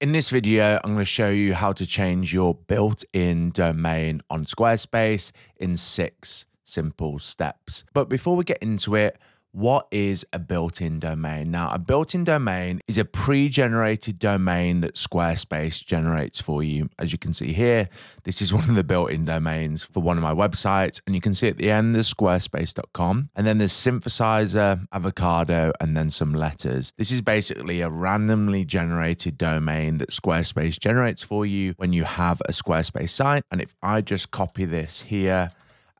In this video, I'm going to show you how to change your built-in domain on Squarespace in six simple steps. But before we get into it, what is a built-in domain? Now, a built-in domain is a pre-generated domain that Squarespace generates for you. As you can see here, this is one of the built-in domains for one of my websites, and you can see at the end there's squarespace.com, and then there's synthesizer, avocado, and then some letters. This is basically a randomly generated domain that Squarespace generates for you when you have a Squarespace site. And if I just copy this here,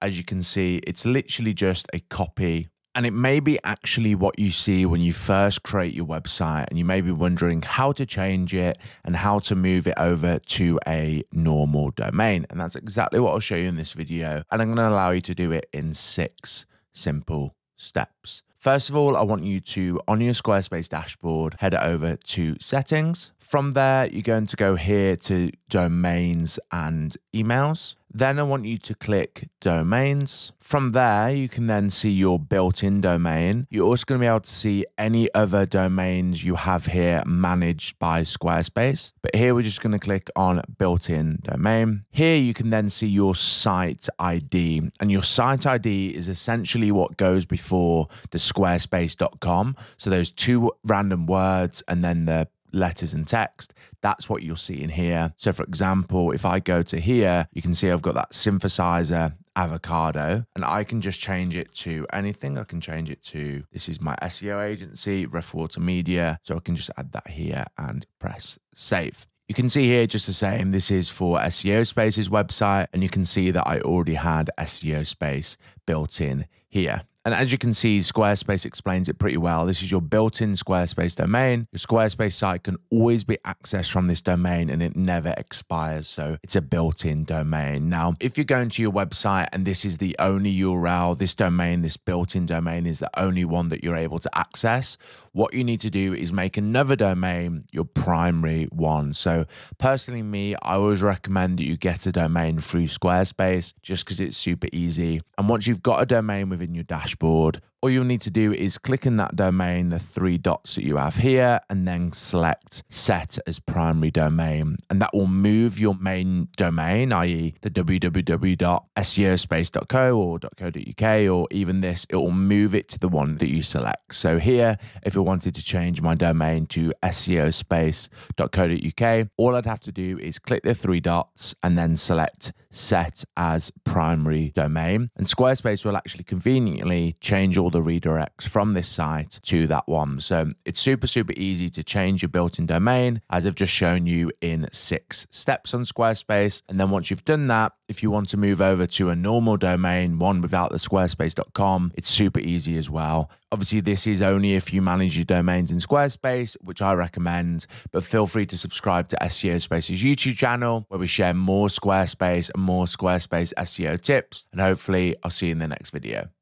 as you can see, it's literally just a copy and it may be actually what you see when you first create your website, and you may be wondering how to change it and how to move it over to a normal domain. And that's exactly what I'll show you in this video. And I'm going to allow you to do it in six simple steps. First of all, I want you to, on your Squarespace dashboard, head over to settings. From there, you're going to go here to domains and emails. Then I want you to click domains. From there, you can then see your built-in domain. You're also going to be able to see any other domains you have here managed by Squarespace. But here we're just going to click on built-in domain. Here you can then see your site ID. And your site ID is essentially what goes before the squarespace.com. So those two random words and then the letters and text. That's what you'll see in here. So, for example, if I go to here, you can see I've got that synthesizer avocado and I can just change it to anything. I can change it to this is my SEO agency, Rough Water Media. So I can just add that here and press save. You can see here just the same, this is for SEO Space's website, and you can see that I already had SEO Space built in here. And as you can see, Squarespace explains it pretty well. This is your built-in Squarespace domain. Your Squarespace site can always be accessed from this domain and it never expires. So it's a built-in domain. Now, if you're going to your website and this is the only URL, this domain, this built-in domain is the only one that you're able to access, what you need to do is make another domain your primary one. So personally, me, I always recommend that you get a domain through Squarespace just because it's super easy. And once you've got a domain within your dashboard, dashboard all you'll need to do is click in that domain, the three dots that you have here, and then select set as primary domain. And that will move your main domain, i.e., the www.seospace.co or .co.uk, or even this, it will move it to the one that you select. So here, if I wanted to change my domain to seospace.co.uk, all I'd have to do is click the three dots and then select set as primary domain. And Squarespace will actually conveniently change all the redirects from this site to that one. So it's super, super easy to change your built in domain, as I've just shown you in six steps on Squarespace. And then once you've done that, if you want to move over to a normal domain, one without the squarespace.com, it's super easy as well. Obviously, this is only if you manage your domains in Squarespace, which I recommend, but feel free to subscribe to SEO Space's YouTube channel where we share more Squarespace and more Squarespace SEO tips. And hopefully, I'll see you in the next video.